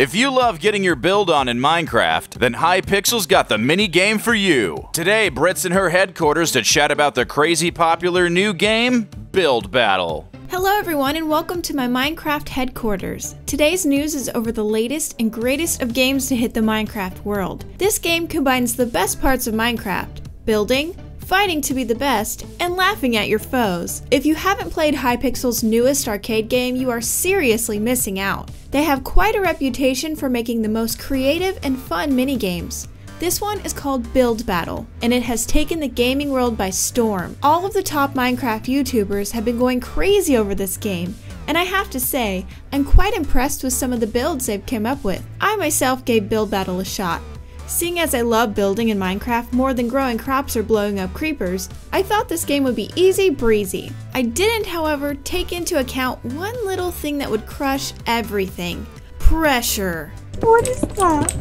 If you love getting your build on in Minecraft, then Hypixel's got the mini game for you. Today, Britt's in her headquarters to chat about the crazy popular new game, Build Battle. Hello everyone and welcome to my Minecraft headquarters. Today's news is over the latest and greatest of games to hit the Minecraft world. This game combines the best parts of Minecraft, building, fighting to be the best, and laughing at your foes. If you haven't played Hypixel's newest arcade game, you are seriously missing out. They have quite a reputation for making the most creative and fun minigames. This one is called Build Battle, and it has taken the gaming world by storm. All of the top Minecraft YouTubers have been going crazy over this game, and I have to say, I'm quite impressed with some of the builds they've come up with. I myself gave Build Battle a shot, Seeing as I love building in Minecraft more than growing crops or blowing up creepers, I thought this game would be easy breezy. I didn't, however, take into account one little thing that would crush everything. Pressure. What is that?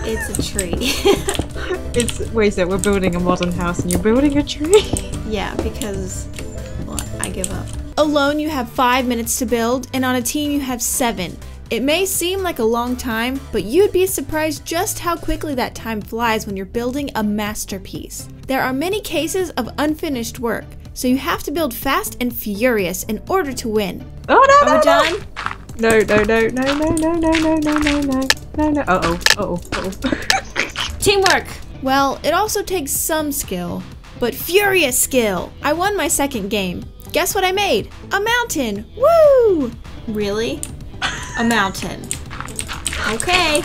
It's a tree. it's wait, so we're building a modern house and you're building a tree? yeah, because well, I give up. Alone you have 5 minutes to build and on a team you have 7. It may seem like a long time, but you'd be surprised just how quickly that time flies when you're building a masterpiece. There are many cases of unfinished work, so you have to build fast and furious in order to win. Oh no! Are no, done? No, no, no, no, no, no, no, no, no, no, no, no, no. Uh oh, uh oh, uh oh. Teamwork! Well, it also takes some skill, but furious skill. I won my second game. Guess what I made? A mountain! Woo! Really? A mountain. Okay.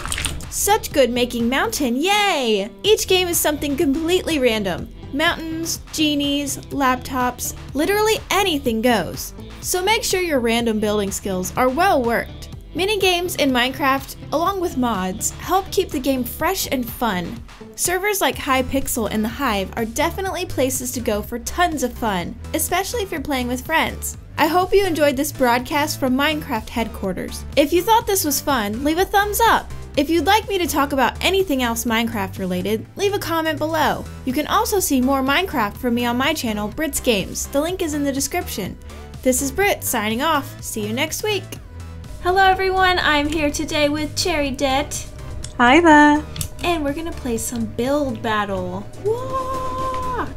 Such good making mountain, yay! Each game is something completely random. Mountains, genies, laptops, literally anything goes. So make sure your random building skills are well worked. Minigames in Minecraft, along with mods, help keep the game fresh and fun. Servers like Hypixel and The Hive are definitely places to go for tons of fun, especially if you're playing with friends. I hope you enjoyed this broadcast from Minecraft headquarters. If you thought this was fun, leave a thumbs up. If you'd like me to talk about anything else Minecraft related, leave a comment below. You can also see more Minecraft from me on my channel, Britt's Games. The link is in the description. This is Brit, signing off. See you next week. Hello everyone, I'm here today with Cherry Det. Hi there. And we're gonna play some build battle. Whoa!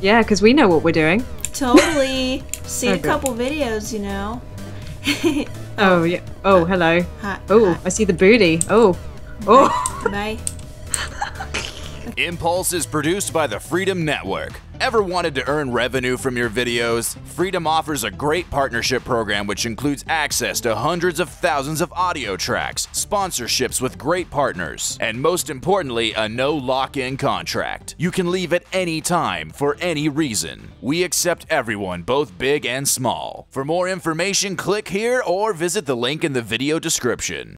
Yeah, because we know what we're doing. Totally. Seen Okay. a couple videos, you know. Oh yeah. Oh hello. Hi. Oh, I see the booty. Oh. Oh. Bye. Impulse is produced by the Freedom Network. Ever wanted to earn revenue from your videos? Freedom offers a great partnership program which includes access to hundreds of thousands of audio tracks, sponsorships with great partners, and most importantly, a no lock-in contract. You can leave at any time for any reason. We accept everyone, both big and small. For more information, click here or visit the link in the video description.